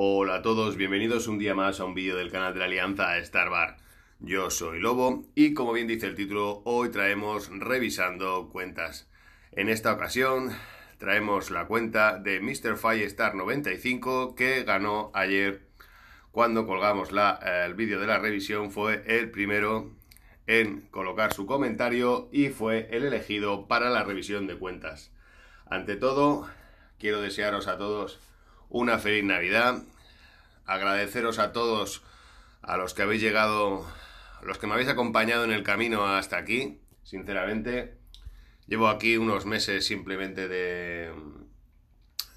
Hola a todos, bienvenidos un día más a un vídeo del canal de la Alianza Starbar. Yo soy Lobo y como bien dice el título, hoy traemos revisando cuentas. En esta ocasión traemos la cuenta de Mr. Firestar 95 que ganó ayer cuando colgamos la, el vídeo de la revisión. Fue el primero en colocar su comentario y fue el elegido para la revisión de cuentas. Ante todo, quiero desearos a todos una feliz Navidad. Agradeceros a todos, a los que habéis llegado, los que me habéis acompañado en el camino hasta aquí, sinceramente. Llevo aquí unos meses simplemente de,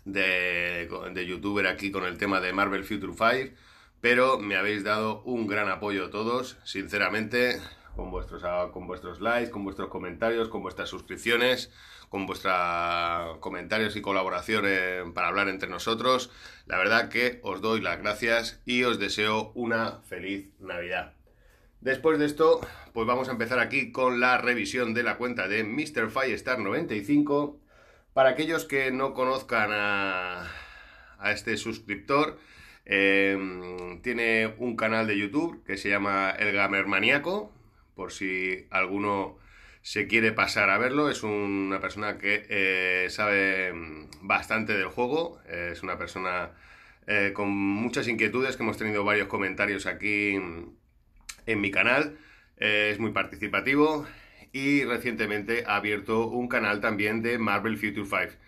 de, de youtuber aquí con el tema de Marvel Future 5, pero me habéis dado un gran apoyo todos, sinceramente con vuestros, con vuestros likes, con vuestros comentarios, con vuestras suscripciones, con vuestros comentarios y colaboraciones para hablar entre nosotros. La verdad que os doy las gracias y os deseo una feliz Navidad. Después de esto, pues vamos a empezar aquí con la revisión de la cuenta de Mr. Firestar 95. Para aquellos que no conozcan a, a este suscriptor, eh, tiene un canal de YouTube que se llama El Gamer Maníaco, por si alguno se quiere pasar a verlo. Es una persona que eh, sabe bastante del juego, es una persona eh, con muchas inquietudes, que hemos tenido varios comentarios aquí en mi canal. Eh, es muy participativo y recientemente ha abierto un canal también de Marvel Future 5.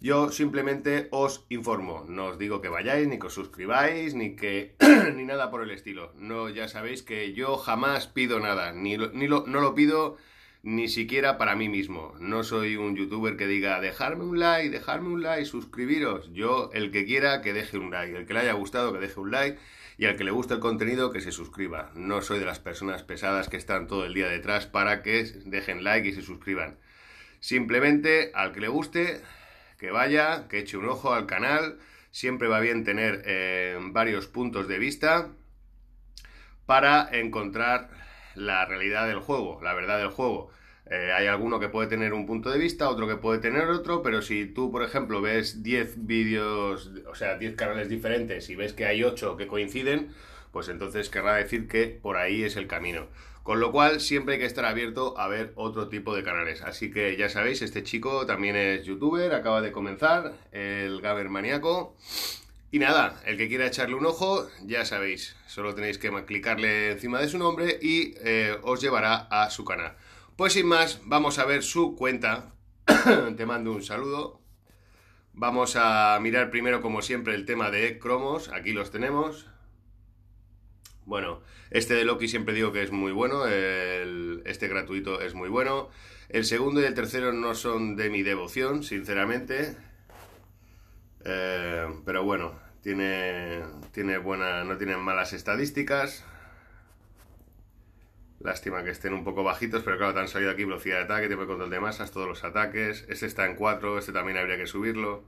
Yo simplemente os informo, no os digo que vayáis, ni que os suscribáis, ni que ni nada por el estilo. No, ya sabéis que yo jamás pido nada, ni, ni no lo pido ni siquiera para mí mismo. No soy un youtuber que diga dejarme un like, dejarme un like, suscribiros. Yo, el que quiera, que deje un like. El que le haya gustado, que deje un like. Y al que le guste el contenido, que se suscriba. No soy de las personas pesadas que están todo el día detrás para que dejen like y se suscriban. Simplemente al que le guste, que vaya, que eche un ojo al canal. Siempre va bien tener eh, varios puntos de vista para encontrar la realidad del juego, la verdad del juego. Eh, hay alguno que puede tener un punto de vista, otro que puede tener otro, pero si tú, por ejemplo, ves 10 vídeos, o sea, 10 canales diferentes y ves que hay 8 que coinciden, pues entonces querrá decir que por ahí es el camino. Con lo cual siempre hay que estar abierto a ver otro tipo de canales. Así que ya sabéis, este chico también es youtuber, acaba de comenzar, el Gamer Maníaco. Y nada, el que quiera echarle un ojo, ya sabéis, solo tenéis que clicarle encima de su nombre y eh, os llevará a su canal. Pues sin más, vamos a ver su cuenta. Te mando un saludo. Vamos a mirar primero, como siempre, el tema de cromos. Aquí los tenemos. Bueno, este de Loki siempre digo que es muy bueno, este gratuito es muy bueno. El segundo y el tercero no son de mi devoción, sinceramente. Eh, pero bueno, tiene, tiene buena, no tienen malas estadísticas. Lástima que estén un poco bajitos, pero claro, te han salido aquí velocidad de ataque, tiempo de control de masas, todos los ataques. Este está en 4, este también habría que subirlo.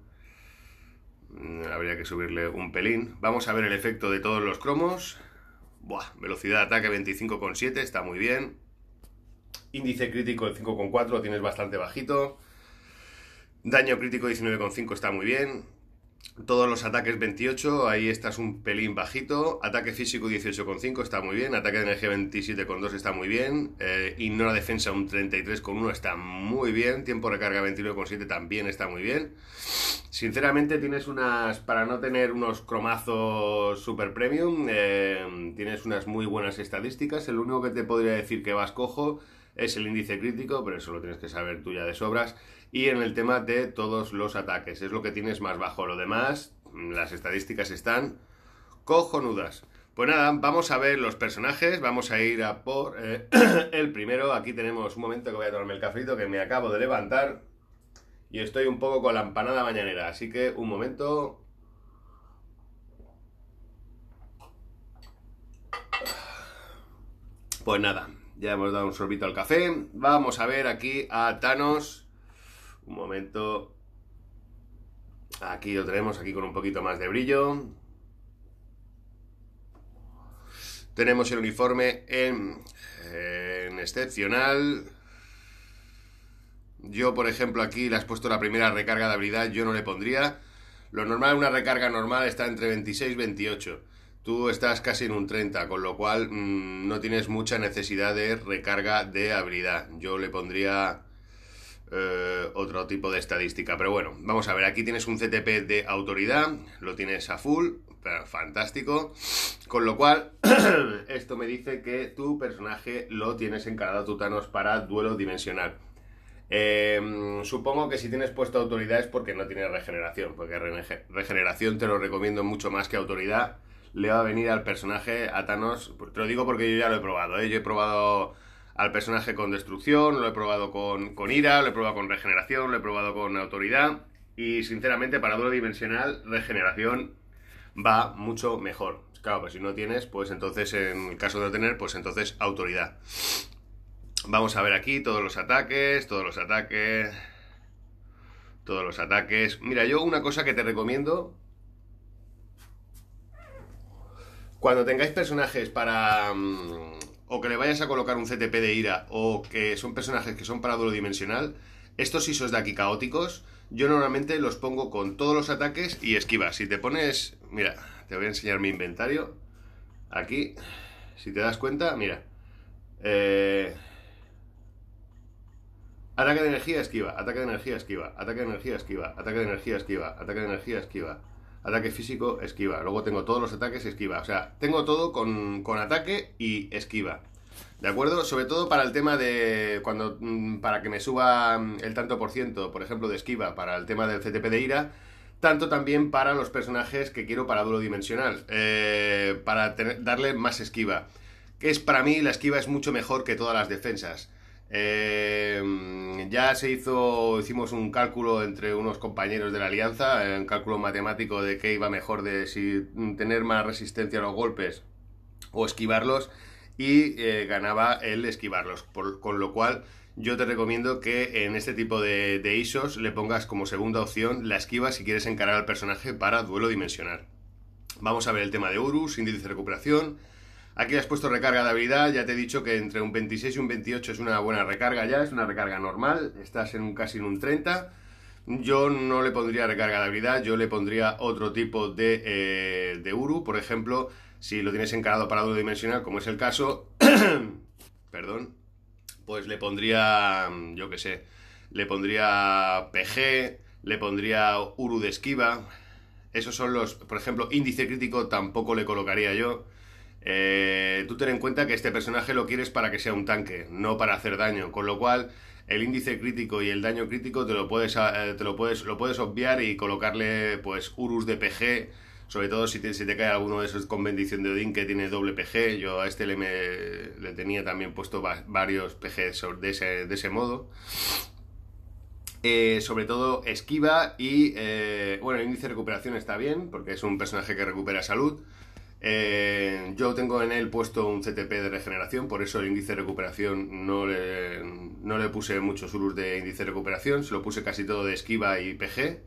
Mm, habría que subirle un pelín. Vamos a ver el efecto de todos los cromos. Buah, velocidad de ataque 25,7, está muy bien. Índice crítico el 5,4, tienes bastante bajito. Daño crítico 19,5 está muy bien. Todos los ataques 28, ahí estás un pelín bajito. Ataque físico 18,5 está muy bien. Ataque de energía 27,2 está muy bien. Eh, ignora defensa un 33,1 está muy bien. Tiempo de recarga 29,7 también está muy bien. Sinceramente tienes unas, para no tener unos cromazos super premium, eh, tienes unas muy buenas estadísticas. El único que te podría decir que vas cojo es el índice crítico, pero eso lo tienes que saber tú ya de sobras. Y en el tema de todos los ataques, es lo que tienes más bajo. Lo demás, las estadísticas están cojonudas. Pues nada, vamos a ver los personajes, vamos a ir a por eh, el primero. Aquí tenemos un momento que voy a tomarme el cafrito que me acabo de levantar y estoy un poco con la empanada mañanera, así que un momento. Pues nada, ya hemos dado un sorbito al café. Vamos a ver aquí a Thanos. Un momento. Aquí lo tenemos, aquí con un poquito más de brillo. Tenemos el uniforme en, excepcional. Yo, por ejemplo, aquí le has puesto la primera recarga de habilidad, yo no le pondría. Lo normal, una recarga normal está entre 26 y 28. Tú estás casi en un 30, con lo cual mm, no tienes mucha necesidad de recarga de habilidad. Yo le pondría eh, otro tipo de estadística. Pero bueno, vamos a ver, aquí tienes un CTP de autoridad, lo tienes a full, fantástico. Con lo cual, esto me dice que tu personaje lo tienes encarado a Tutanos para duelo dimensional. Em, supongo que si tienes puesto autoridad es porque no tienes regeneración, porque regeneración te lo recomiendo mucho más que autoridad. Le va a venir al personaje a Thanos, te lo digo porque yo ya lo he probado, ¿eh? yo he probado al personaje con destrucción, lo he probado con, con ira, lo he probado con regeneración, lo he probado con autoridad y sinceramente para duelo dimensional regeneración va mucho mejor. Claro, pues si no tienes, pues entonces en el caso de tener, pues entonces autoridad. Vamos a ver aquí todos los ataques, todos los ataques, todos los ataques. Mira, yo una cosa que te recomiendo, cuando tengáis personajes para... O que le vayas a colocar un CTP de ira, o que son personajes que son para duelo dimensional, estos ISOs de aquí caóticos, yo normalmente los pongo con todos los ataques y esquivas. Si te pones... Mira, te voy a enseñar mi inventario. Aquí, si te das cuenta, mira. Eh, Ataque de energía, esquiva. Ataque de energía, esquiva. Ataque de energía, esquiva. Ataque de energía, esquiva. Ataque de energía, esquiva. Ataque físico, esquiva. Luego tengo todos los ataques, esquiva. O sea, tengo todo con, ataque y esquiva. ¿De acuerdo? Sobre todo para el tema de cuando mm, para que me suba mm, el tanto por ciento, por ejemplo, de esquiva, para el tema del CTP de ira, tanto también para los personajes que quiero para duro dimensional, eh, para darle más esquiva. Que es para mí la esquiva es mucho mejor que todas las defensas. Eh, ya se hizo, hicimos un cálculo entre unos compañeros de la alianza, un cálculo matemático de qué iba mejor, de si tener más resistencia a los golpes o esquivarlos, y eh, ganaba el esquivarlos. con lo cual, yo te recomiendo que en este tipo de, de, ISOs le pongas como segunda opción la esquiva si quieres encarar al personaje para duelo dimensional. Vamos a ver el tema de Urus, índice de recuperación Aquí has puesto recarga de habilidad, ya te he dicho que entre un 26 y un 28 es una buena recarga ya, es una recarga normal, estás en un casi en un 30. Yo no le pondría recarga de habilidad, yo le pondría otro tipo de, eh, de Uru, por ejemplo, si lo tienes encarado para dimensional, como es el caso, perdón, pues le pondría, yo qué sé, le pondría PG, le pondría Uru de esquiva, esos son los, por ejemplo, índice crítico tampoco le colocaría yo. Eh, tú ten en cuenta que este personaje lo quieres para que sea un tanque, no para hacer daño, con lo cual el índice crítico y el daño crítico te lo puedes, eh, te lo puedes, lo puedes obviar y colocarle pues Urus de PG, sobre todo si te, cae alguno de esos con bendición de Odín que tiene doble PG, yo a este le, le tenía también puesto varios PG de ese, de ese modo. Eh, sobre todo esquiva y bueno, el índice de recuperación está bien porque es un personaje que recupera salud. Eh, yo tengo en él puesto un CTP de regeneración, por eso el índice de recuperación no le, no le puse muchos urus de índice de recuperación, se lo puse casi todo de esquiva y PG.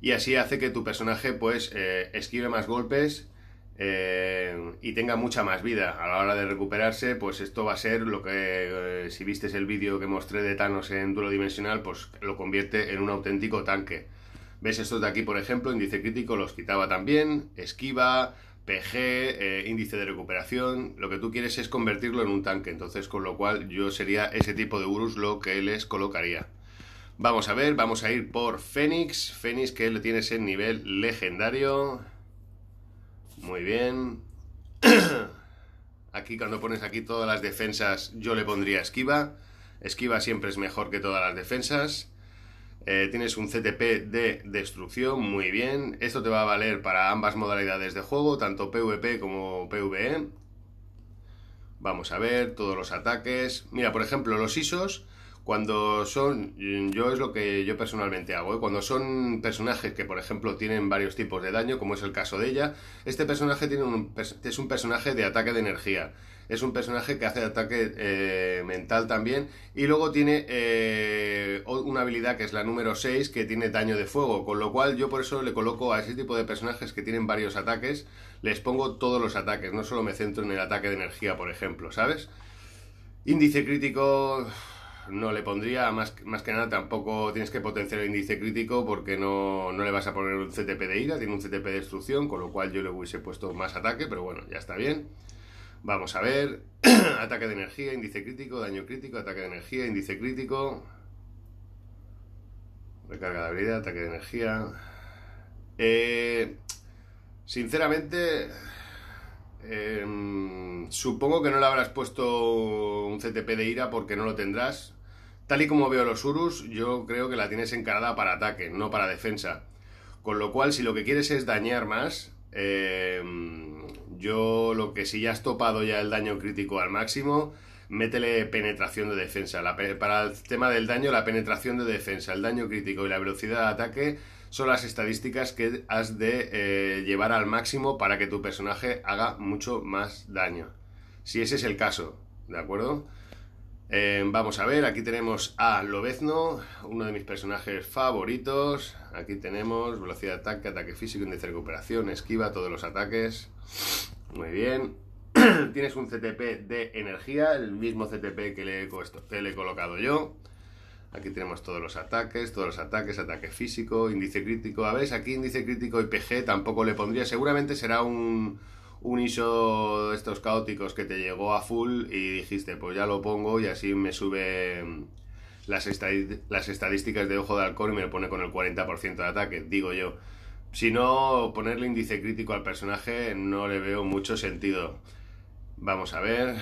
Y así hace que tu personaje pues eh, esquive más golpes eh, y tenga mucha más vida. A la hora de recuperarse, pues esto va a ser lo que, si viste el vídeo que mostré de Thanos en duelo dimensional, pues lo convierte en un auténtico tanque. ¿Ves estos de aquí, por ejemplo? Índice crítico los quitaba también, esquiva, PG, eh, índice de recuperación, lo que tú quieres es convertirlo en un tanque, entonces con lo cual yo sería ese tipo de Urus lo que les colocaría. Vamos a ver, vamos a ir por Fénix, Fénix que lo tienes en nivel legendario. Muy bien. Aquí cuando pones aquí todas las defensas yo le pondría esquiva. Esquiva siempre es mejor que todas las defensas. Eh, tienes un CTP de destrucción, muy bien. Esto te va a valer para ambas modalidades de juego, tanto PvP como PvE. Vamos a ver todos los ataques. Mira, por ejemplo, los ISOs, cuando son, yo es lo que yo personalmente hago, ¿eh? cuando son personajes que, por ejemplo, tienen varios tipos de daño, como es el caso de ella, este personaje tiene un, es un personaje de ataque de energía es un personaje que hace ataque eh, mental también. Y luego tiene eh, una habilidad que es la número 6, que tiene daño de fuego. Con lo cual yo por eso le coloco a ese tipo de personajes que tienen varios ataques, les pongo todos los ataques. No solo me centro en el ataque de energía, por ejemplo, ¿sabes? Índice crítico... no le pondría, más, más que nada tampoco tienes que potenciar el índice crítico porque no, no le vas a poner un CTP de ira, tiene un CTP de destrucción, con lo cual yo le hubiese puesto más ataque, pero bueno, ya está bien. Vamos a ver, ataque de energía, índice crítico, daño crítico, ataque de energía, índice crítico, recarga de habilidad, ataque de energía. Eh, sinceramente, em, supongo que no le habrás puesto un CTP de ira porque no lo tendrás. Tal y como veo los Urus, yo creo que la tienes encarada para ataque, no para defensa. Con lo cual, si lo que quieres es dañar más, eh, yo lo que si ya has topado ya el daño crítico al máximo, métele penetración de defensa. para el tema del daño, la penetración de defensa, el daño crítico y la velocidad de ataque son las estadísticas que has de eh, llevar al máximo para que tu personaje haga mucho más daño. Si ese es el caso, ¿de acuerdo? Eh, vamos a ver, aquí tenemos a Lobezno, uno de mis personajes favoritos. Aquí tenemos velocidad de ataque, ataque físico, índice de recuperación, esquiva todos los ataques. Muy bien. Tienes un CTP de energía, el mismo CTP que le, he colocado yo. Aquí tenemos todos los ataques, todos los ataques, ataque físico, índice crítico. A ver, aquí índice crítico y PG tampoco le pondría. Seguramente será un, un ISO de estos caóticos que te llegó a full y dijiste, pues ya lo pongo y así me sube mm, las, las estadísticas de ojo de halcón y me lo pone con el 40% de ataque, digo yo. Si no, ponerle índice crítico al personaje no le veo mucho sentido. Vamos a ver.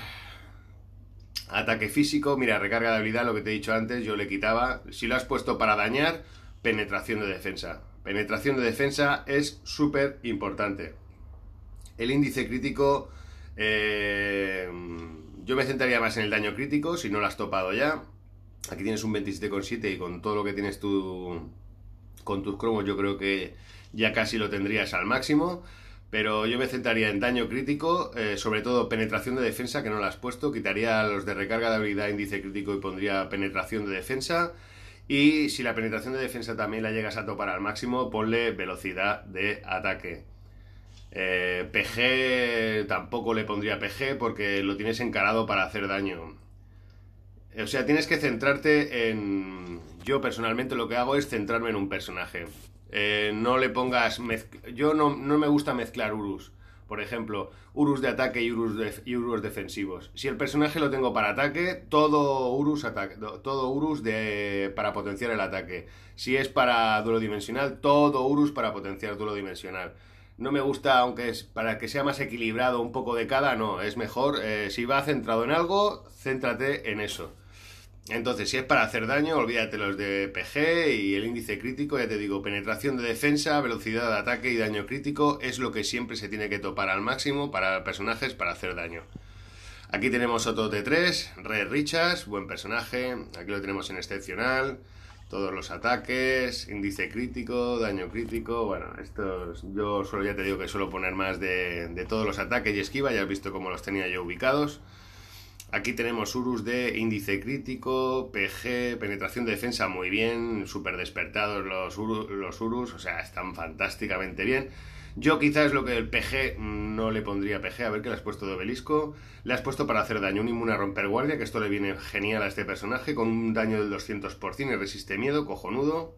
Ataque físico, mira, recarga de habilidad, lo que te he dicho antes, yo le quitaba. Si lo has puesto para dañar, penetración de defensa. Penetración de defensa es súper importante. El índice crítico, eh, yo me centraría más en el daño crítico, si no lo has topado ya. Aquí tienes un 27,7 y con todo lo que tienes tú, con tus cromos, yo creo que ya casi lo tendrías al máximo. Pero yo me centraría en daño crítico, eh, sobre todo penetración de defensa, que no lo has puesto. Quitaría los de recarga de habilidad índice crítico y pondría penetración de defensa. Y si la penetración de defensa también la llegas a topar al máximo, ponle velocidad de ataque. Eh, PG tampoco le pondría PG porque lo tienes encarado para hacer daño. O sea, tienes que centrarte en... Yo personalmente lo que hago es centrarme en un personaje. Eh, no le pongas... Yo no, me gusta mezclar Urus. Por ejemplo, Urus de ataque y Urus, y Urus defensivos. Si el personaje lo tengo para ataque, todo Urus, ataque, todo Urus de, para potenciar el ataque. Si es para duelo dimensional, todo Urus para potenciar duelo dimensional no me gusta, aunque es para que sea más equilibrado un poco de cada, no, es mejor, eh, si va centrado en algo, céntrate en eso. Entonces, si es para hacer daño, olvídate los de PG y el índice crítico, ya te digo, penetración de defensa, velocidad de ataque y daño crítico es lo que siempre se tiene que topar al máximo para personajes para hacer daño. Aquí tenemos otro T3, Red Richards, buen personaje, aquí lo tenemos en excepcional todos los ataques, índice crítico, daño crítico, bueno, estos yo solo ya te digo que suelo poner más de, de, todos los ataques y esquiva, ya has visto cómo los tenía yo ubicados. Aquí tenemos Urus de índice crítico, PG, penetración de defensa muy bien, súper despertados los, Urus, o sea, están fantásticamente bien. Yo quizás lo que el PG no le pondría PG, a ver qué le has puesto de obelisco. Le has puesto para hacer daño un inmune a romper guardia, que esto le viene genial a este personaje, con un daño del 200% y resiste miedo, cojonudo.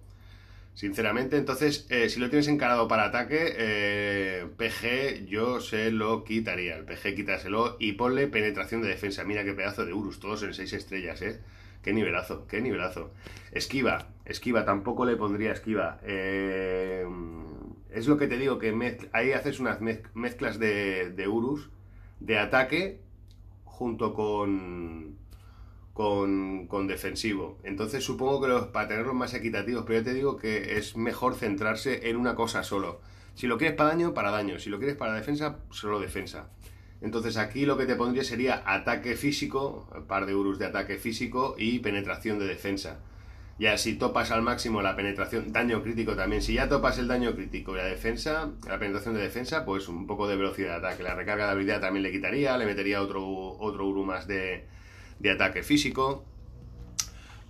Sinceramente, entonces, eh, si lo tienes encarado para ataque, eh, PG yo se lo quitaría. El PG quítaselo y ponle penetración de defensa. Mira qué pedazo de Urus, todos en 6 estrellas, ¿eh? Qué nivelazo, qué nivelazo. Esquiva, esquiva, tampoco le pondría esquiva. Eh es lo que te digo, que ahí haces unas mezclas de, de, Urus, de ataque, junto con, con, defensivo. Entonces supongo que los, para tenerlos más equitativos, pero yo te digo que es mejor centrarse en una cosa solo. Si lo quieres para daño, para daño. Si lo quieres para defensa, solo defensa. Entonces aquí lo que te pondría sería ataque físico, par de Urus de ataque físico y penetración de defensa. Ya si topas al máximo la penetración, daño crítico también. Si ya topas el daño crítico y la defensa, la penetración de defensa, pues un poco de velocidad de ataque. La recarga de habilidad también le quitaría, le metería otro, otro Uru más de, de ataque físico.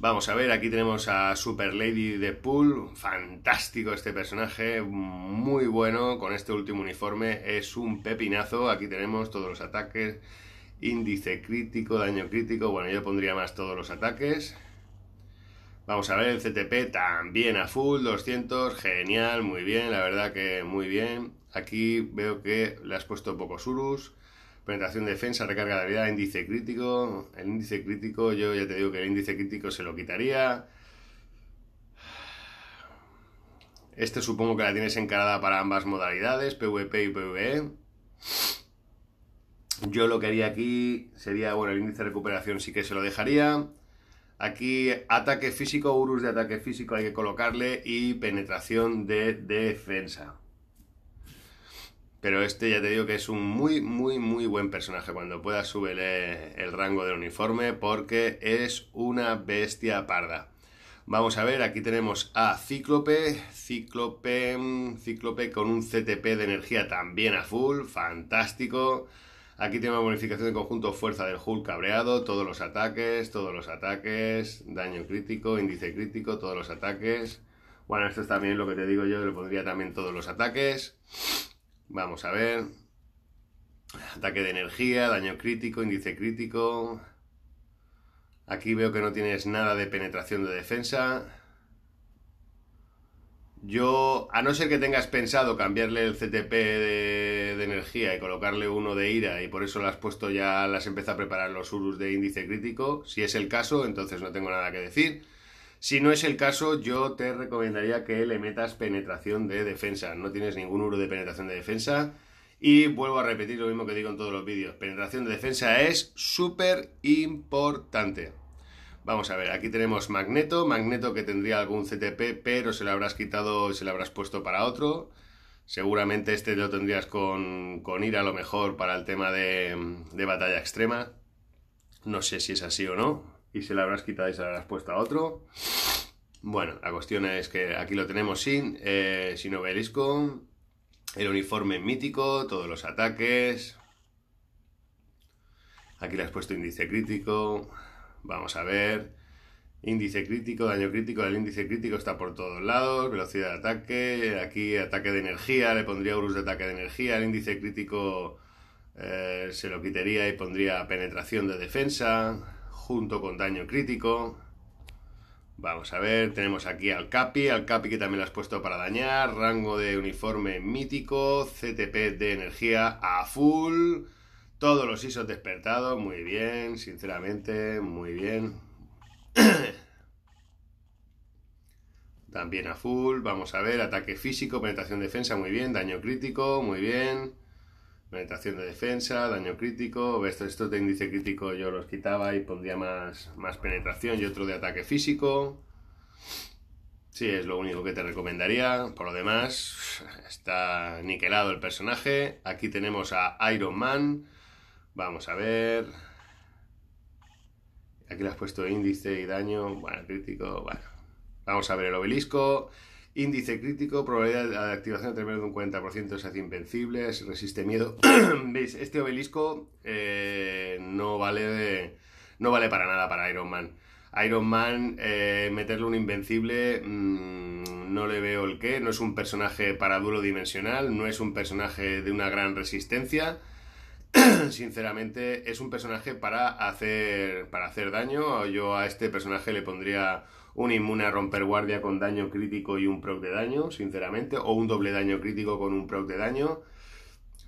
Vamos a ver, aquí tenemos a Super Lady de Pool, fantástico este personaje, muy bueno con este último uniforme, es un pepinazo, aquí tenemos todos los ataques, índice crítico, daño crítico, bueno yo pondría más todos los ataques, Vamos a ver el CTP también a full, 200, genial, muy bien, la verdad que muy bien. Aquí veo que le has puesto pocos urus. Penetración de defensa, recarga de habilidad, índice crítico. El índice crítico, yo ya te digo que el índice crítico se lo quitaría. Este supongo que la tienes encarada para ambas modalidades, PvP y PvE. Yo lo que haría aquí sería, bueno, el índice de recuperación sí que se lo dejaría. Aquí ataque físico, Urus de ataque físico hay que colocarle y penetración de defensa. Pero este ya te digo que es un muy, muy, muy buen personaje. Cuando puedas súbele el rango del uniforme porque es una bestia parda. Vamos a ver, aquí tenemos a Cíclope, Cíclope, Cíclope con un CTP de energía también a full, fantástico. Aquí tenemos bonificación de conjunto fuerza del Hulk cabreado, todos los ataques, todos los ataques, daño crítico, índice crítico, todos los ataques. Bueno, esto es también lo que te digo yo, le pondría también todos los ataques. Vamos a ver. Ataque de energía, daño crítico, índice crítico. Aquí veo que no tienes nada de penetración de defensa. Yo, a no ser que tengas pensado cambiarle el CTP de, energía y colocarle uno de ira y por eso lo has puesto ya, las empieza a preparar los urus de índice crítico, si es el caso, entonces no tengo nada que decir. Si no es el caso, yo te recomendaría que le metas penetración de defensa. No tienes ningún uro de penetración de defensa. Y vuelvo a repetir lo mismo que digo en todos los vídeos. Penetración de defensa es súper importante. Vamos a ver, aquí tenemos Magneto, Magneto que tendría algún CTP, pero se lo habrás quitado, se lo habrás puesto para otro. Seguramente este lo tendrías con, con ira a lo mejor para el tema de, de, batalla extrema. No sé si es así o no. Y se lo habrás quitado y se lo habrás puesto a otro. Bueno, la cuestión es que aquí lo tenemos sin, eh, sin obelisco. El uniforme mítico, todos los ataques. Aquí le has puesto índice crítico. Vamos a ver. Índice crítico, daño crítico, el índice crítico está por todos lados, velocidad de ataque, aquí ataque de energía, le pondría Urus de ataque de energía, el índice crítico eh, se lo quitaría y pondría penetración de defensa, junto con daño crítico. Vamos a ver, tenemos aquí al Capi, al Capi que también lo has puesto para dañar, rango de uniforme mítico, CTP de energía a full, todos los ISOs despertados, muy bien, sinceramente, muy bien. También a full, vamos a ver, ataque físico, penetración defensa, muy bien, daño crítico, muy bien. Penetración de defensa, daño crítico, estos, estos de índice crítico yo los quitaba y pondría más, más penetración y otro de ataque físico. Sí, es lo único que te recomendaría. Por lo demás, está niquelado el personaje. Aquí tenemos a Iron Man. Vamos a ver. Aquí le has puesto índice y daño. Bueno, crítico. Bueno. Vamos a ver el obelisco. Índice crítico, probabilidad de activación de menos de un 40%, se hace invencible, resiste miedo. ¿Veis? Este obelisco eh, no, vale, no vale para nada para Iron Man. Iron Man, eh, meterle un invencible, mmm, no le veo el qué. No es un personaje para duro dimensional, no es un personaje de una gran resistencia. sinceramente, es un personaje para hacer, para hacer daño. Yo a este personaje le pondría un inmune a romper guardia con daño crítico y un proc de daño, sinceramente, o un doble daño crítico con un proc de daño.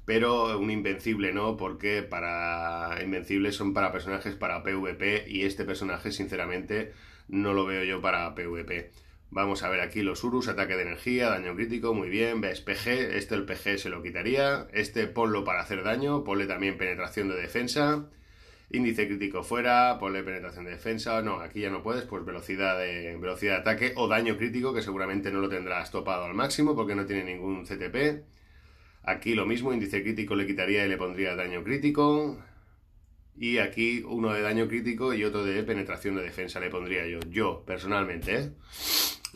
Pero un invencible no, porque para invencibles son para personajes para PvP y este personaje, sinceramente, no lo veo yo para PvP. Vamos a ver aquí los Urus, ataque de energía, daño crítico, muy bien, ves PG, este el PG se lo quitaría, este ponlo para hacer daño, ponle también penetración de defensa, índice crítico fuera, ponle penetración de defensa, no, aquí ya no puedes, pues velocidad de, velocidad de ataque o daño crítico, que seguramente no lo tendrás topado al máximo porque no tiene ningún CTP. Aquí lo mismo, índice crítico le quitaría y le pondría daño crítico. Y aquí uno de daño crítico y otro de penetración de defensa le pondría yo, yo personalmente, ¿eh?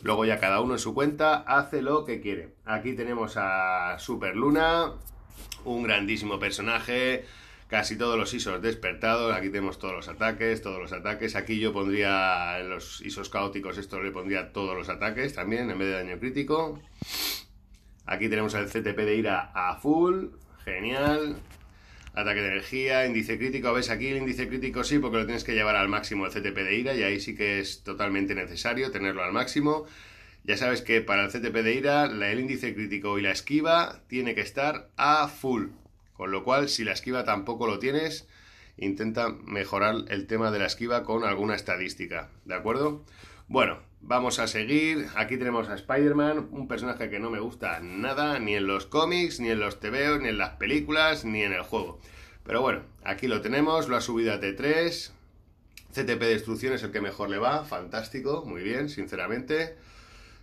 Luego ya cada uno en su cuenta hace lo que quiere. Aquí tenemos a Super Luna, un grandísimo personaje, casi todos los ISOs despertados, aquí tenemos todos los ataques, todos los ataques. Aquí yo pondría los ISOs caóticos, esto le pondría todos los ataques también, en vez de daño crítico. Aquí tenemos el CTP de ira a full, genial. Ataque de energía, índice crítico. ¿Ves aquí el índice crítico? Sí, porque lo tienes que llevar al máximo el CTP de ira y ahí sí que es totalmente necesario tenerlo al máximo. Ya sabes que para el CTP de ira el índice crítico y la esquiva tiene que estar a full. Con lo cual, si la esquiva tampoco lo tienes, intenta mejorar el tema de la esquiva con alguna estadística. ¿De acuerdo? Bueno, vamos a seguir. Aquí tenemos a Spider-Man, un personaje que no me gusta nada, ni en los cómics, ni en los TVOs, ni en las películas, ni en el juego. Pero bueno, aquí lo tenemos, lo ha subido a T3. CTP Destrucción es el que mejor le va, fantástico, muy bien, sinceramente.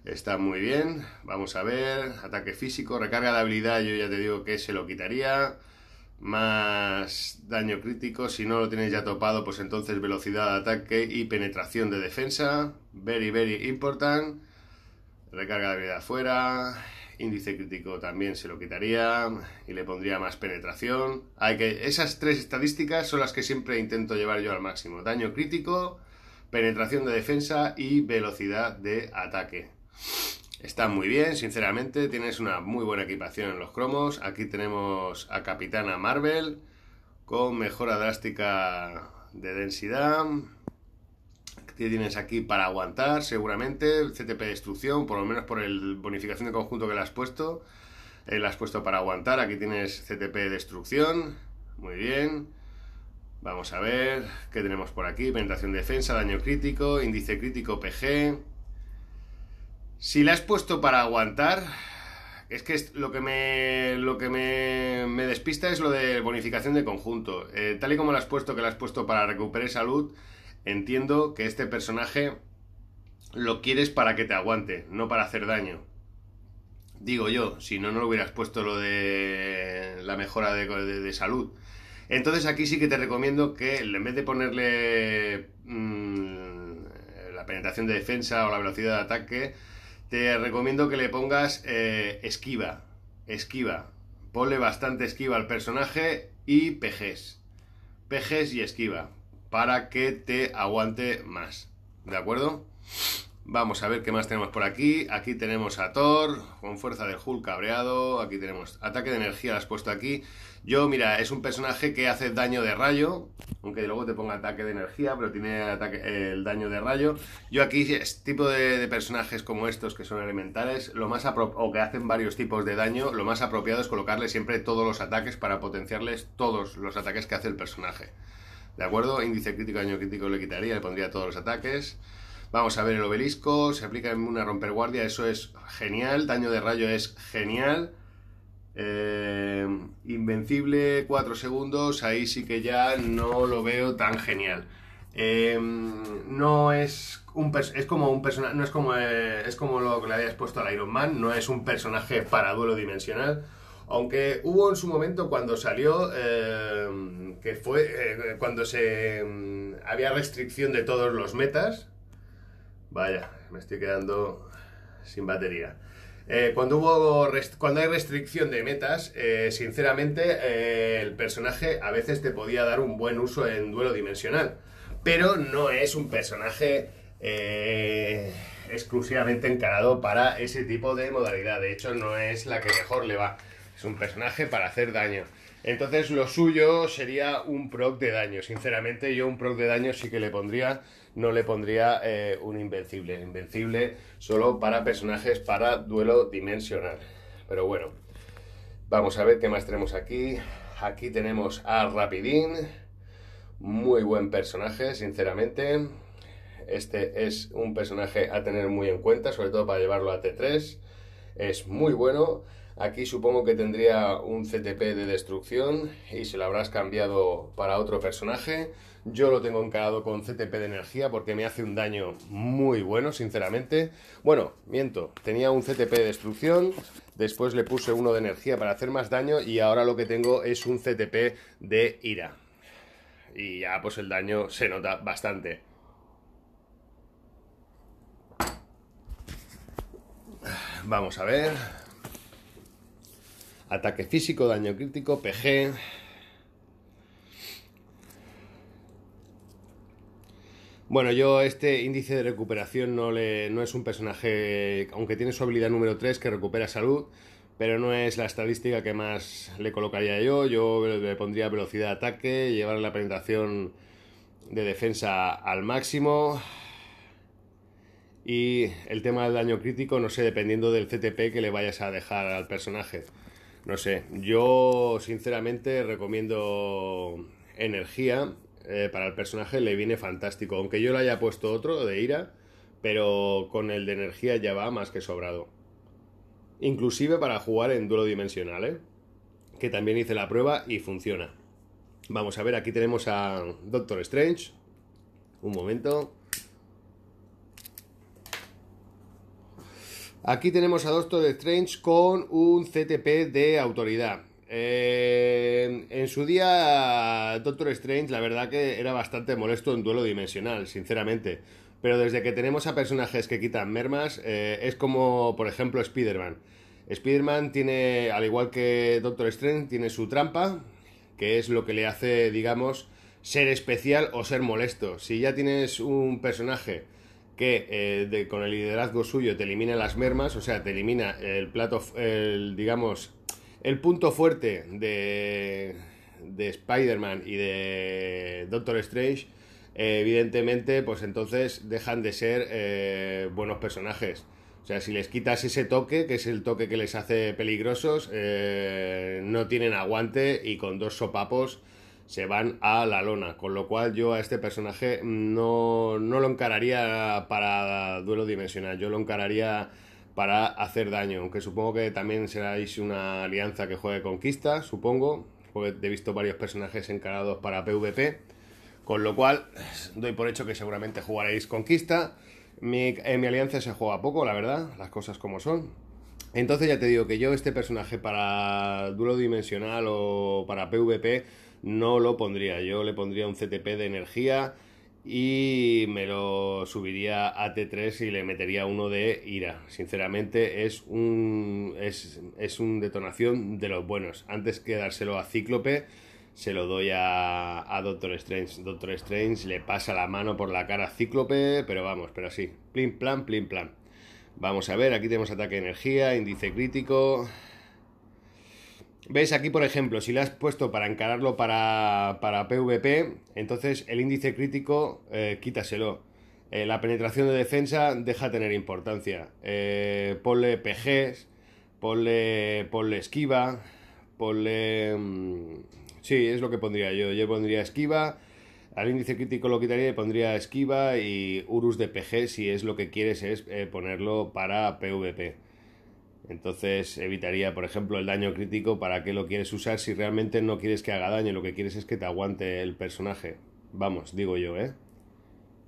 Está muy bien. Vamos a ver. Ataque físico, recarga de habilidad, yo ya te digo que se lo quitaría más daño crítico. Si no lo tienes ya topado, pues entonces velocidad de ataque y penetración de defensa. Very, very important. Recarga de vida fuera. Índice crítico también se lo quitaría y le pondría más penetración. Hay que, esas tres estadísticas son las que siempre intento llevar yo al máximo. Daño crítico, penetración de defensa y velocidad de ataque. Está muy bien, sinceramente, tienes una muy buena equipación en los cromos. Aquí tenemos a Capitana Marvel con mejora drástica de densidad. Que tienes aquí para aguantar, seguramente. CTP destrucción, por lo menos por el bonificación de conjunto que le has puesto. Eh, le has puesto para aguantar. Aquí tienes CTP destrucción. Muy bien. Vamos a ver qué tenemos por aquí. Penetración defensa, daño crítico, índice crítico PG. Si la has puesto para aguantar, es que lo que me, lo que me, despista es lo de bonificación de conjunto. Eh, tal y como la has puesto, que la has puesto para recuperar salud, entiendo que este personaje lo quieres para que te aguante, no para hacer daño. Digo yo, si no, no lo hubieras puesto lo de la mejora de, salud. Entonces aquí sí que te recomiendo que en vez de ponerle mm, la penetración de defensa o la velocidad de ataque, te recomiendo que le pongas eh, esquiva. Esquiva. Ponle bastante esquiva al personaje y pejes. Pejes y esquiva. Para que te aguante más. ¿De acuerdo? Vamos a ver qué más tenemos por aquí. Aquí tenemos a Thor con fuerza de Hulk cabreado. Aquí tenemos ataque de energía, lo has puesto aquí. Yo, mira, es un personaje que hace daño de rayo, aunque luego te ponga ataque de energía, pero tiene ataque, el daño de rayo. Yo aquí, este tipo de, personajes como estos que son elementales, lo más o que hacen varios tipos de daño, lo más apropiado es colocarle siempre todos los ataques para potenciarles todos los ataques que hace el personaje. ¿De acuerdo? Índice crítico, daño crítico le quitaría, le pondría todos los ataques. Vamos a ver el obelisco, se aplica en una romper guardia, eso es genial, daño de rayo es genial. Eh, invencible 4 segundos, ahí sí que ya no lo veo tan genial. Eh, no es un es como un personaje, no es como eh, es como lo que le habías puesto al Iron Man, no es un personaje para duelo dimensional. Aunque hubo en su momento cuando salió, que fue cuando se mm, había restricción de todos los metas. Vaya, me estoy quedando sin batería. Eh, cuando, hubo cuando hay restricción de metas, eh, sinceramente, eh, el personaje a veces te podía dar un buen uso en duelo dimensional. Pero no es un personaje exclusivamente encarado para ese tipo de modalidad. De hecho, no es la que mejor le va. Es un personaje para hacer daño. Entonces, lo suyo sería un proc de daño. Sinceramente, yo un proc de daño sí que le pondría no le pondría eh, un invencible. Invencible solo para personajes para duelo dimensional. Pero bueno, vamos a ver qué más tenemos aquí. Aquí tenemos a Rapidín. Muy buen personaje, sinceramente. Este es un personaje a tener muy en cuenta, sobre todo para llevarlo a T3. Es muy bueno. Aquí supongo que tendría un CTP de destrucción y se lo habrás cambiado para otro personaje. Yo lo tengo encarado con CTP de energía porque me hace un daño muy bueno, sinceramente. Bueno, miento, tenía un CTP de destrucción, después le puse uno de energía para hacer más daño y ahora lo que tengo es un CTP de ira. Y ya pues el daño se nota bastante. Vamos a ver. Ataque físico, daño crítico, PG. Bueno, yo este índice de recuperación no, le, no es un personaje, aunque tiene su habilidad número 3 que recupera salud, pero no es la estadística que más le colocaría yo. Yo le pondría velocidad de ataque, llevar la penetración de defensa al máximo. Y el tema del daño crítico, no sé, dependiendo del CTP que le vayas a dejar al personaje. No sé, yo sinceramente recomiendo energía eh, para el personaje, le viene fantástico. Aunque yo le haya puesto otro de ira, pero con el de energía ya va más que sobrado. Inclusive para jugar en duelo dimensional, ¿eh? que también hice la prueba y funciona. Vamos a ver, aquí tenemos a Doctor Strange. Un momento. Aquí tenemos a Doctor Strange con un CTP de autoridad. Eh, en su día, Doctor Strange, la verdad que era bastante molesto en duelo dimensional, sinceramente. Pero desde que tenemos a personajes que quitan mermas, eh, es como, por ejemplo, Spider-Man. Spider-Man tiene, al igual que Doctor Strange, tiene su trampa, que es lo que le hace, digamos, ser especial o ser molesto. Si ya tienes un personaje que eh, con el liderazgo suyo te elimina las mermas, o sea, te elimina el plato, el, digamos, el punto fuerte de, de Spider-Man y de Doctor Strange, evidentemente, pues entonces dejan de ser eh, buenos personajes. O sea, si les quitas ese toque, que es el toque que les hace peligrosos, eh, no tienen aguante y con dos sopapos se van a la lona. Con lo cual yo a este personaje no, no lo encararía para duelo dimensional, yo lo encararía para hacer daño, aunque supongo que también seráis una alianza que juegue conquista, supongo, he visto varios personajes encarados para PvP. Con lo cual, doy por hecho que seguramente jugaréis Conquista. Mi, en mi alianza se juega poco, la verdad, las cosas como son. Entonces ya te digo que yo este personaje para duelo dimensional o para PvP no lo pondría. Yo le pondría un CTP de energía y me lo subiría a T3 y le metería uno de ira. Sinceramente es un es, es un detonación de los buenos. Antes que dárselo a Cíclope se lo doy a, Doctor Strange. Doctor Strange le pasa la mano por la cara a Cíclope, pero vamos, pero así. Plim, plan, plim, plan. Vamos a ver, aquí tenemos ataque de energía, índice crítico. ¿Ves? Aquí, por ejemplo, si le has puesto para encararlo para, para PvP, entonces el índice crítico, eh, quítaselo. Eh, la penetración de defensa deja de tener importancia. Eh, ponle PGs, ponle, ponle esquiva, ponle... Mm, Sí, es lo que pondría yo. Yo pondría esquiva, al índice crítico lo quitaría y pondría esquiva y Urus de PG si es lo que quieres es ponerlo para PvP. Entonces evitaría, por ejemplo, el daño crítico. ¿Para qué lo quieres usar si realmente no quieres que haga daño? Lo que quieres es que te aguante el personaje. Vamos, digo yo, ¿eh?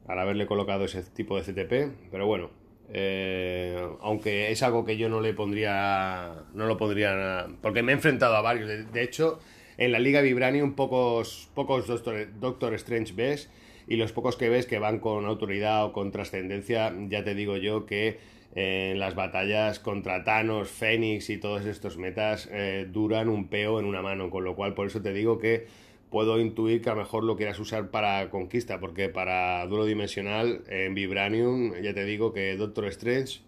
Al haberle colocado ese tipo de CTP. Pero bueno, eh, aunque es algo que yo no le pondría. No lo pondría. Porque me he enfrentado a varios. de hecho, en la Liga Vibranium pocos, pocos Doctor, Strange ves y los pocos que ves que van con autoridad o con trascendencia, ya te digo yo que eh, las batallas contra Thanos, Fénix y todos estos metas eh, duran un peo en una mano, con lo cual por eso te digo que puedo intuir que a lo mejor lo quieras usar para conquista, porque para duro dimensional en Vibranium ya te digo que Doctor Strange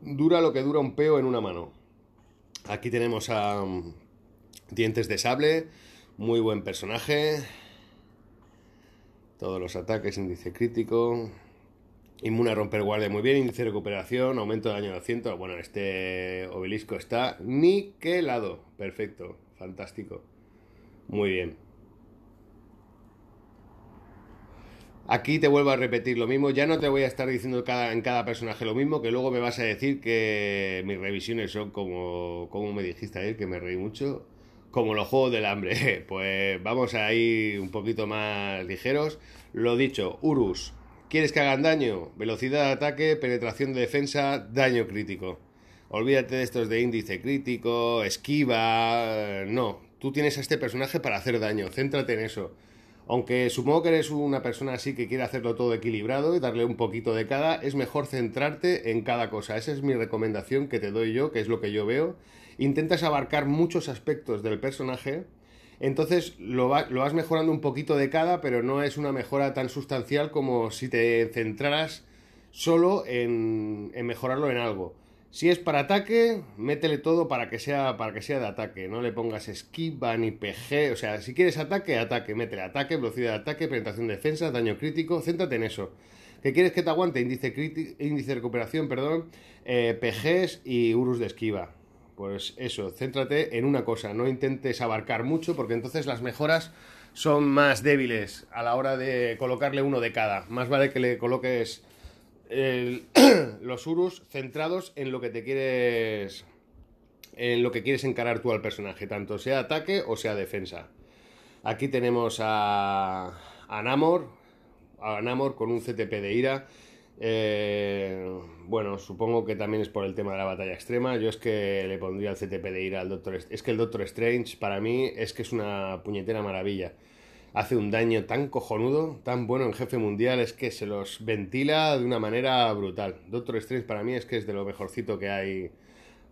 dura lo que dura un peo en una mano. Aquí tenemos a, Dientes de sable, muy buen personaje. Todos los ataques, índice crítico. Inmune a romper guardia muy bien, índice de recuperación, aumento de daño de 200. Bueno, este obelisco está niquelado. Perfecto, fantástico. Muy bien. Aquí te vuelvo a repetir lo mismo, ya no te voy a estar diciendo cada, en cada personaje lo mismo, que luego me vas a decir que mis revisiones son como, como me dijiste ayer, que me reí mucho como los juegos del hambre. Pues vamos a ir un poquito más ligeros. Lo dicho, Urus, ¿quieres que hagan daño? Velocidad de ataque, penetración de defensa, daño crítico. Olvídate de estos de índice crítico, esquiva. No, tú tienes a este personaje para hacer daño, céntrate en eso. Aunque supongo que eres una persona así que quiere hacerlo todo equilibrado y darle un poquito de cada, es mejor centrarte en cada cosa. Esa es mi recomendación que te doy yo, que es lo que yo veo intentas abarcar muchos aspectos del personaje, entonces lo, vas mejorando un poquito de cada, pero no es una mejora tan sustancial como si te centraras solo en, mejorarlo en algo. Si es para ataque, métele todo para que sea para que sea de ataque. No le pongas esquiva ni PG. O sea, si quieres ataque, ataque. Métele ataque, velocidad de ataque, penetración de defensa, daño crítico. Céntrate en eso. ¿Qué quieres que te aguante? Índice, índice de recuperación, perdón. Eh, PGs y Urus de esquiva. Pues eso, céntrate en una cosa. No intentes abarcar mucho porque entonces las mejoras son más débiles a la hora de colocarle uno de cada. Más vale que le coloques los Urus centrados en lo que te quieres. En lo que quieres encarar tú al personaje, tanto sea ataque o sea defensa. Aquí tenemos a, a Namor, a Namor con un CTP de ira. Eh, bueno, supongo que también es por el tema de la batalla extrema. Yo es que le pondría el CTP de ira al Doctor. Es que el Doctor Strange para mí es que es una puñetera maravilla hace un daño tan cojonudo, tan bueno en jefe mundial, es que se los ventila de una manera brutal. Doctor Strange para mí es que es de lo mejorcito que hay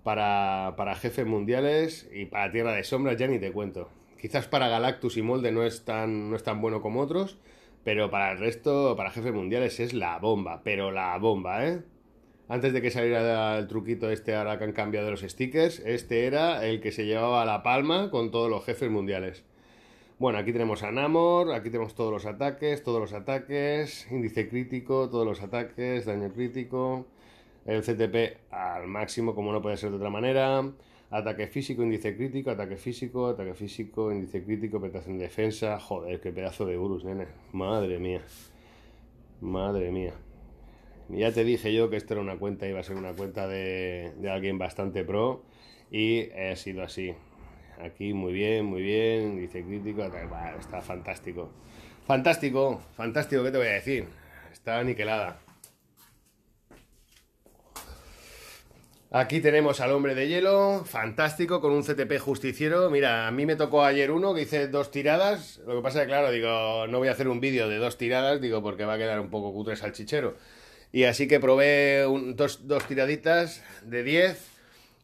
para, para jefes mundiales y para Tierra de Sombras ya ni te cuento. Quizás para Galactus y Molde no es tan, no es tan bueno como otros, pero para el resto, para jefes mundiales es la bomba, pero la bomba, ¿eh? Antes de que saliera el truquito este ahora que han cambiado los stickers, este era el que se llevaba la palma con todos los jefes mundiales. Bueno, aquí tenemos a Namor, aquí tenemos todos los ataques, todos los ataques, índice crítico, todos los ataques, daño crítico, el CTP al máximo, como no puede ser de otra manera, ataque físico, índice crítico, ataque físico, ataque físico, índice crítico, penetración de defensa, joder, qué pedazo de Urus, nene, madre mía, madre mía. Ya te dije yo que esto era una cuenta, iba a ser una cuenta de, de alguien bastante pro y ha sido así. Aquí muy bien, muy bien, dice crítico, está fantástico. Fantástico, fantástico, ¿qué te voy a decir? Está aniquilada. Aquí tenemos al hombre de hielo, fantástico, con un CTP justiciero. Mira, a mí me tocó ayer uno que hice dos tiradas. Lo que pasa es que, claro, digo, no voy a hacer un vídeo de dos tiradas, digo, porque va a quedar un poco cutre salchichero. Y así que probé dos, tiraditas de 10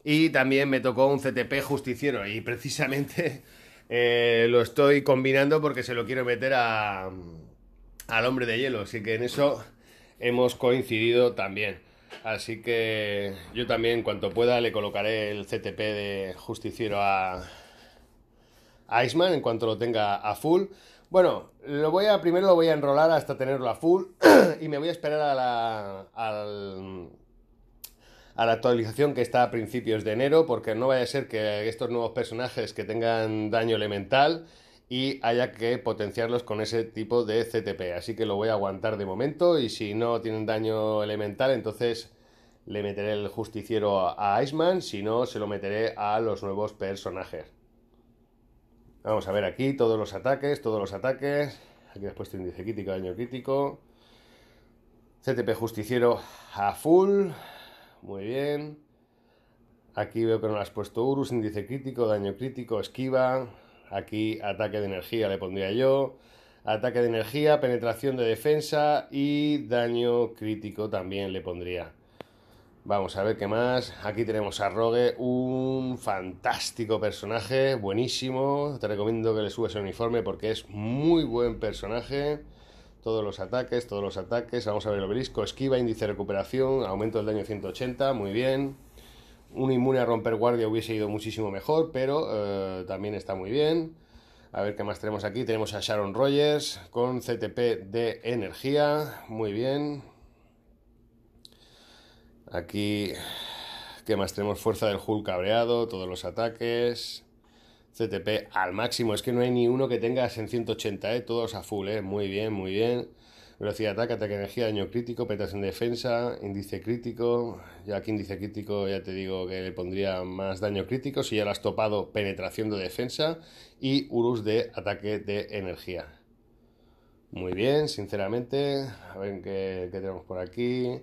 y también me tocó un CTP justiciero y precisamente eh, lo estoy combinando porque se lo quiero meter a, al hombre de hielo. Así que en eso hemos coincidido también. Así que yo también, cuanto pueda, le colocaré el CTP de justiciero a, Iceman en cuanto lo tenga a full. Bueno, voy a, primero lo voy a enrolar hasta tenerlo a full y me voy a esperar a la, a la actualización que está a principios de enero, porque no vaya a ser que estos nuevos personajes que tengan daño elemental y haya que potenciarlos con ese tipo de CTP. Así que lo voy a aguantar de momento y si no tienen daño elemental, entonces le meteré el justiciero a Iceman, si no, se lo meteré a los nuevos personajes. Vamos a ver aquí todos los ataques, todos los ataques. Aquí has puesto índice crítico, daño crítico. CTP justiciero a full. Muy bien. Aquí veo que no lo has puesto Urus, índice crítico, daño crítico, esquiva. Aquí ataque de energía le pondría yo. Ataque de energía, penetración de defensa y daño crítico también le pondría. Vamos a ver qué más. Aquí tenemos a Rogue, un fantástico personaje, buenísimo. Te recomiendo que le subas el uniforme porque es muy buen personaje. Todos los ataques, todos los ataques. Vamos a ver el obelisco. Esquiva, índice de recuperación, aumento del daño 180, muy bien. Un inmune a romper guardia hubiese ido muchísimo mejor, pero eh, también está muy bien. A ver qué más tenemos aquí. Tenemos a Sharon Rogers con CTP de energía, muy bien. Aquí, ¿qué más tenemos? Fuerza del Hulk cabreado, todos los ataques. CTP al máximo. Es que no hay ni uno que tengas en 180, ¿eh? todos a full, ¿eh? muy bien, muy bien. Velocidad de ataque, ataque de energía, daño crítico, penetración de defensa, índice crítico. Ya aquí índice crítico ya te digo que le pondría más daño crítico. Si ya lo has topado, penetración de defensa y Urus de ataque de energía. Muy bien, sinceramente. A ver qué, qué tenemos por aquí.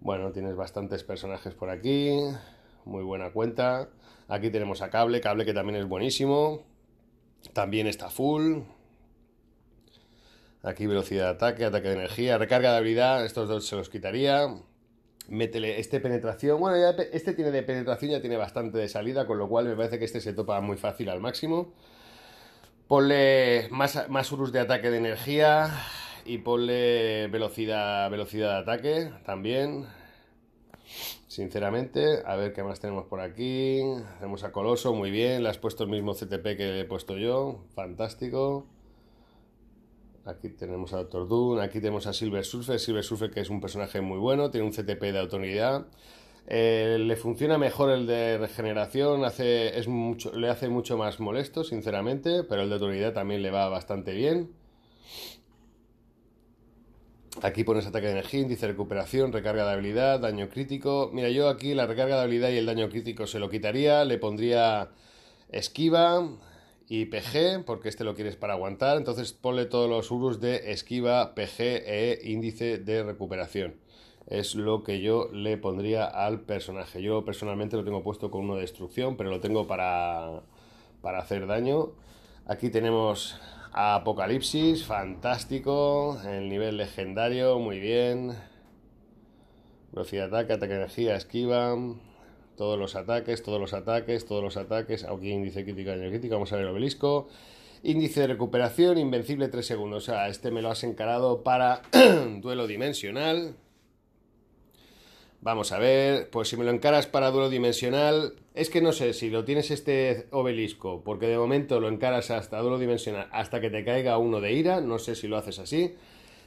Bueno, tienes bastantes personajes por aquí. Muy buena cuenta. Aquí tenemos a Cable, Cable que también es buenísimo. También está full. Aquí velocidad de ataque, ataque de energía, recarga de habilidad, estos dos se los quitaría. Métele este penetración. Bueno, este tiene de penetración, ya tiene bastante de salida, con lo cual me parece que este se topa muy fácil al máximo. Ponle más, más urus de ataque de energía y ponle velocidad, velocidad de ataque también. Sinceramente, a ver qué más tenemos por aquí. Tenemos a Coloso, muy bien. Le has puesto el mismo CTP que le he puesto yo. Fantástico. Aquí tenemos a Doctor Doom. Aquí tenemos a Silver Surfer. Silver Surfer que es un personaje muy bueno. Tiene un CTP de autoridad. Eh, le funciona mejor el de regeneración, hace, es mucho, le hace mucho más molesto, sinceramente, pero el de autoridad también le va bastante bien. Aquí pones ataque de energía, índice de recuperación, recarga de habilidad, daño crítico. Mira, yo aquí la recarga de habilidad y el daño crítico se lo quitaría, le pondría esquiva y PG, porque este lo quieres para aguantar. Entonces ponle todos los urus de esquiva, PG e índice de recuperación. Es lo que yo le pondría al personaje. Yo personalmente lo tengo puesto con uno de destrucción, pero lo tengo para, para hacer daño. Aquí tenemos Apocalipsis, fantástico. El nivel legendario, muy bien. Velocidad de ataque, ataque de energía, esquiva. Todos los ataques, todos los ataques, todos los ataques. Aquí índice crítico, daño crítico. Vamos a ver el obelisco. Índice de recuperación, invencible 3 segundos. O sea, este me lo has encarado para duelo dimensional. Vamos a ver, pues si me lo encaras para duelo dimensional, es que no sé si lo tienes este obelisco, porque de momento lo encaras hasta duelo dimensional, hasta que te caiga uno de ira, no sé si lo haces así.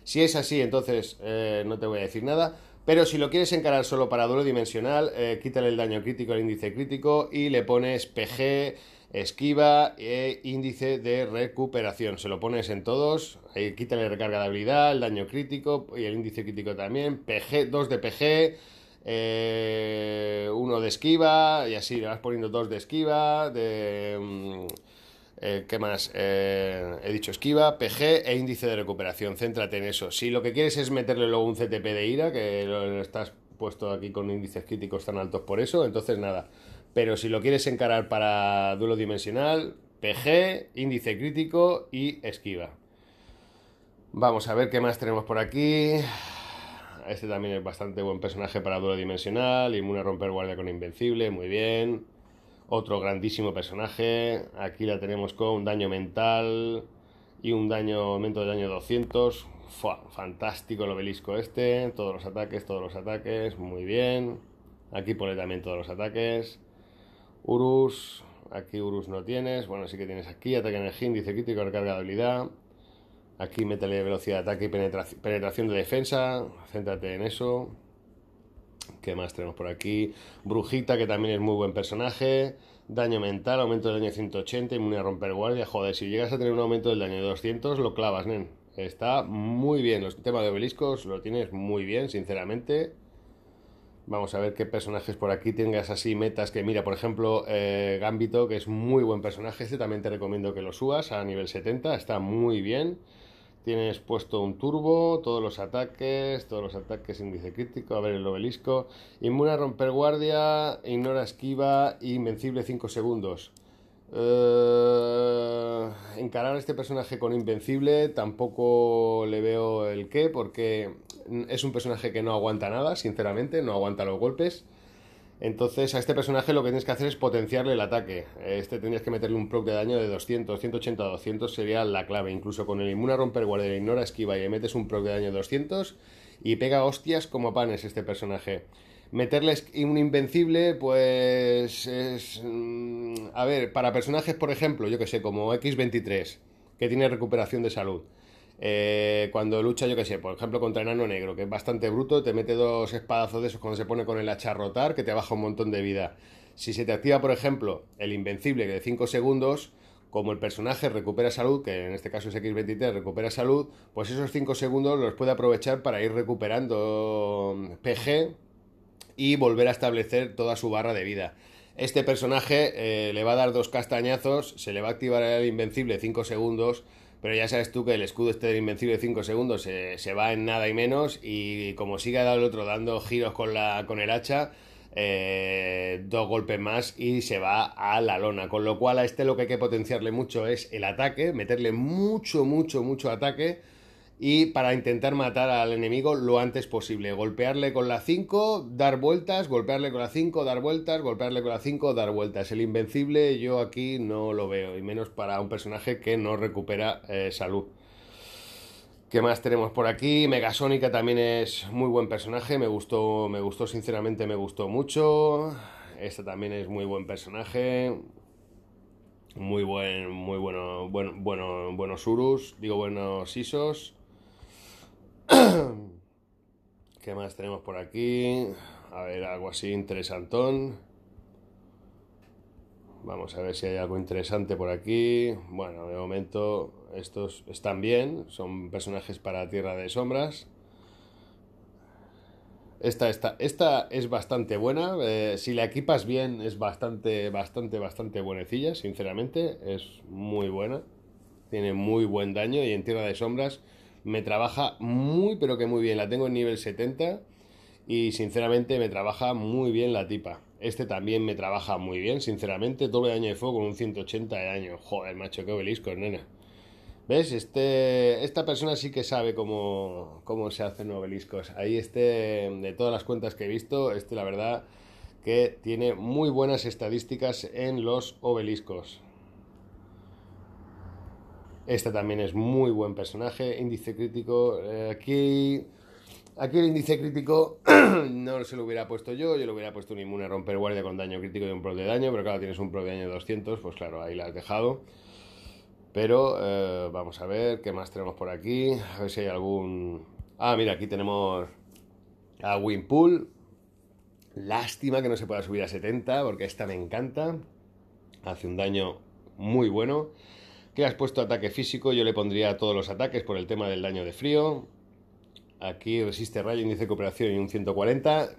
Si es así, entonces eh, no te voy a decir nada. Pero si lo quieres encarar solo para duelo dimensional, eh, quítale el daño crítico, el índice crítico y le pones PG, esquiva e índice de recuperación. Se lo pones en todos, quítale recarga de habilidad, el daño crítico y el índice crítico también. PG, 2 de PG eh, uno de esquiva, y así le vas poniendo dos de esquiva. Mm, eh, ¿Qué más? Eh, he dicho esquiva, PG e índice de recuperación. Céntrate en eso. Si lo que quieres es meterle luego un CTP de ira, que lo, estás puesto aquí con índices críticos tan altos por eso, entonces nada. Pero si lo quieres encarar para duelo dimensional, PG, índice crítico y esquiva. Vamos a ver qué más tenemos por aquí. Este también es bastante buen personaje para duelo dimensional. Inmune a romper guardia con Invencible, muy bien. Otro grandísimo personaje. Aquí la tenemos con un daño mental y un daño, aumento de daño 200. fantástico el obelisco este. Todos los ataques, todos los ataques, muy bien. Aquí pone también todos los ataques. Urus, aquí Urus no tienes. Bueno, sí que tienes aquí. Ataque energía, índice crítico, recarga de habilidad. Aquí métele velocidad de ataque y penetración de defensa. Céntrate en eso. ¿Qué más tenemos por aquí? Brujita, que también es muy buen personaje. Daño mental, aumento del daño de 180, inmune a romper guardia. Joder, si llegas a tener un aumento del daño de 200, lo clavas, nen. Está muy bien. Los temas de obeliscos lo tienes muy bien, sinceramente. Vamos a ver qué personajes por aquí tengas así, metas que mira, por ejemplo, eh, Gambito, que es muy buen personaje. Este también te recomiendo que lo subas a nivel 70, está muy bien. Tienes puesto un turbo, todos los ataques, todos los ataques índice crítico, a ver el obelisco. Inmune a romper guardia, ignora esquiva, invencible 5 segundos. Eh, encarar a este personaje con invencible tampoco le veo el qué, porque es un personaje que no aguanta nada, sinceramente, no aguanta los golpes. Entonces a este personaje lo que tienes que hacer es potenciarle el ataque. Este tendrías que meterle un proc de daño de 200, 180 a 200 sería la clave. Incluso con el inmune a romper guardia, ignora esquiva y le metes un proc de daño de 200 y pega hostias como panes este personaje. Meterle un invencible, pues es... Mm, a ver, para personajes, por ejemplo, yo que sé, como X23, que tiene recuperación de salud. Eh, cuando lucha, yo que sé, por ejemplo, contra Enano Negro, que es bastante bruto, te mete dos espadazos de esos cuando se pone con el hacha rotar, que te baja un montón de vida. Si se te activa, por ejemplo, el Invencible de 5 segundos, como el personaje recupera salud, que en este caso es X23, recupera salud, pues esos 5 segundos los puede aprovechar para ir recuperando PG y volver a establecer toda su barra de vida. Este personaje eh, le va a dar dos castañazos, se le va a activar el Invencible 5 segundos pero ya sabes tú que el escudo este del Invencible de 5 segundos se, va en nada y menos. Y como siga el otro dando giros con, la, con el hacha, eh, dos golpes más y se va a la lona. Con lo cual a este lo que hay que potenciarle mucho es el ataque, meterle mucho, mucho, mucho ataque y para intentar matar al enemigo lo antes posible. Golpearle con la 5, dar vueltas, golpearle con la 5, dar vueltas, golpearle con la 5, dar vueltas. El invencible yo aquí no lo veo, y menos para un personaje que no recupera eh, salud. ¿Qué más tenemos por aquí? Megasónica también es muy buen personaje, me gustó, me gustó sinceramente, me gustó mucho. Esta también es muy buen personaje. Muy buen, muy bueno, bueno, bueno, buenos Urus, digo buenos Isos. ¿Qué más tenemos por aquí? A ver, algo así interesantón. Vamos a ver si hay algo interesante por aquí. Bueno, de momento estos están bien, son personajes para Tierra de Sombras. Esta, esta, esta es bastante buena. Eh, si la equipas bien, es bastante, bastante, bastante buenecilla, sinceramente. Es muy buena. Tiene muy buen daño y en Tierra de Sombras me trabaja muy, pero que muy bien. La tengo en nivel 70 y sinceramente me trabaja muy bien la tipa. Este también me trabaja muy bien, sinceramente. Doble daño de fuego con un 180 de daño. Joder, macho, qué obelisco, nena. ¿Ves? Este, esta persona sí que sabe cómo, cómo se hacen obeliscos. Ahí este, de todas las cuentas que he visto, este la verdad que tiene muy buenas estadísticas en los obeliscos. Este también es muy buen personaje, índice crítico. Eh, aquí Aquí el índice crítico no se lo hubiera puesto yo, yo le hubiera puesto un inmune a romper guardia con daño crítico y un pro de daño, pero claro, tienes un pro de daño de 200, pues claro, ahí la has dejado. Pero eh, vamos a ver qué más tenemos por aquí, a ver si hay algún... Ah, mira, aquí tenemos a Winpool. Lástima que no se pueda subir a 70, porque esta me encanta. Hace un daño muy bueno. ¿Qué has puesto ataque físico? Yo le pondría todos los ataques por el tema del daño de frío. Aquí resiste rayo, índice de cooperación y un 140.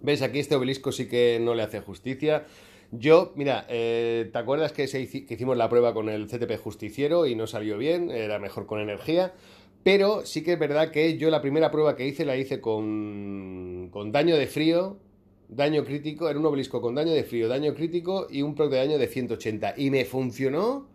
¿Ves? Aquí este obelisco sí que no le hace justicia. Yo, mira, eh, ¿te acuerdas que, hicimos la prueba con el CTP justiciero y no salió bien? Era mejor con energía. Pero sí que es verdad que yo la primera prueba que hice la hice con, con daño de frío, daño crítico, era un obelisco con daño de frío, daño crítico y un pro de daño de 180. Y me funcionó,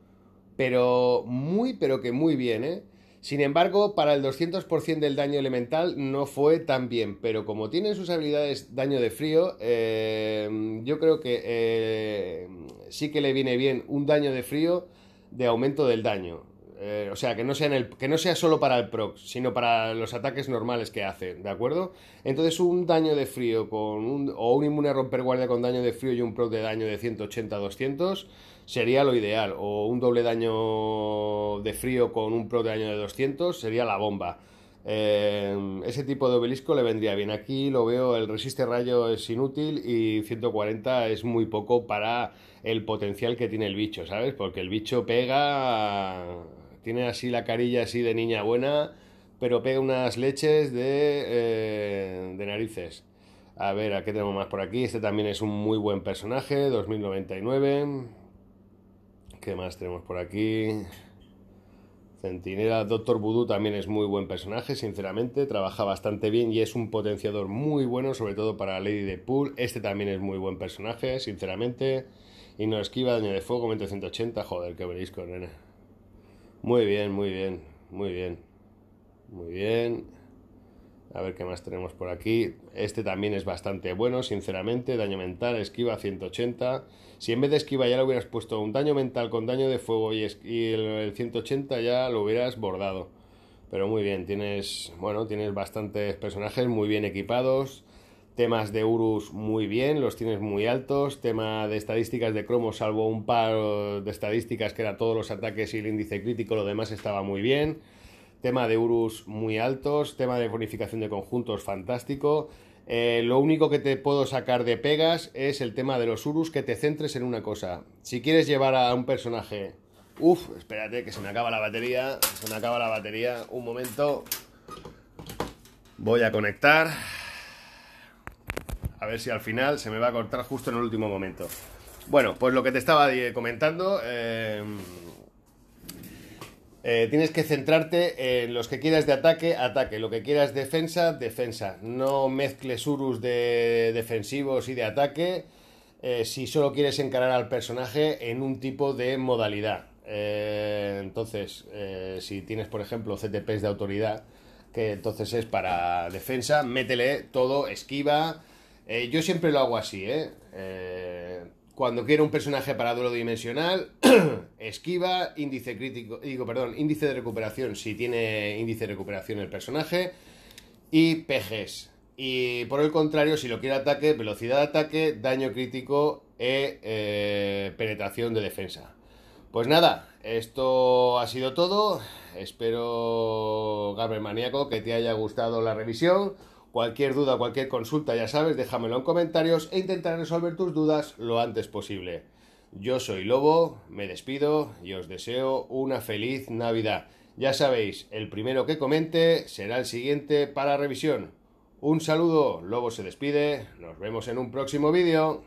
pero muy, pero que muy bien, ¿eh? Sin embargo, para el 200% del daño elemental no fue tan bien, pero como tienen sus habilidades daño de frío, eh, yo creo que eh, sí que le viene bien un daño de frío de aumento del daño. Eh, o sea, que no, sea en el, que no sea solo para el proc, sino para los ataques normales que hace, ¿de acuerdo? Entonces un daño de frío con un, o un inmune a romper guardia con daño de frío y un proc de daño de 180-200 sería lo ideal. O un doble daño de frío con un proc de daño de 200 sería la bomba. Eh, ese tipo de obelisco le vendría bien. Aquí lo veo, el resiste rayo es inútil y 140 es muy poco para el potencial que tiene el bicho, ¿sabes? Porque el bicho pega tiene así la carilla así de niña buena, pero pega unas leches de, eh, de narices. A ver, ¿a qué tenemos más por aquí? Este también es un muy buen personaje, 2099. ¿Qué más tenemos por aquí? Centinela, Doctor Voodoo también es muy buen personaje, sinceramente, trabaja bastante bien y es un potenciador muy bueno, sobre todo para Lady de Pool. Este también es muy buen personaje, sinceramente. Y no esquiva, daño de fuego, 180, joder, qué obelisco, nena. Muy bien, muy bien, muy bien. Muy bien. A ver qué más tenemos por aquí. Este también es bastante bueno, sinceramente. Daño mental, esquiva 180. Si en vez de esquiva ya le hubieras puesto un daño mental con daño de fuego y, el, 180 ya lo hubieras bordado. Pero muy bien, tienes, bueno, tienes bastantes personajes muy bien equipados. Temas de Urus muy bien, los tienes muy altos. Tema de estadísticas de cromo, salvo un par de estadísticas que era todos los ataques y el índice crítico, lo demás estaba muy bien. Tema de Urus muy altos, tema de bonificación de conjuntos fantástico. Eh, lo único que te puedo sacar de pegas es el tema de los Urus, que te centres en una cosa. Si quieres llevar a un personaje... Uf, espérate, que se me acaba la batería. Se me acaba la batería. Un momento. Voy a conectar. A ver si al final se me va a cortar justo en el último momento. Bueno, pues lo que te estaba comentando. Eh, eh, tienes que centrarte en los que quieras de ataque, ataque. Lo que quieras defensa, defensa. No mezcles urus de defensivos y de ataque eh, si solo quieres encarar al personaje en un tipo de modalidad. entonces, si tienes, por ejemplo, CTPs de autoridad, que entonces es para defensa, métele todo, esquiva, eh, yo siempre lo hago así, ¿eh? Cuando quiere un personaje para duelo dimensional, esquiva, índice crítico, digo, perdón, índice de recuperación si tiene índice de recuperación el personaje y PGs. Y por el contrario, si lo quiere ataque, velocidad de ataque, daño crítico e eh, penetración de defensa. Pues nada, esto ha sido todo. Espero, Gabriel Maníaco, que te haya gustado la revisión. Cualquier duda, cualquier consulta, ya sabes, déjamelo en comentarios e intentaré resolver tus dudas lo antes posible. Yo soy Lobo, me despido y os deseo una feliz Navidad. Ya sabéis, el primero que comente será el siguiente para revisión. Un saludo, Lobo se despide, nos vemos en un próximo vídeo.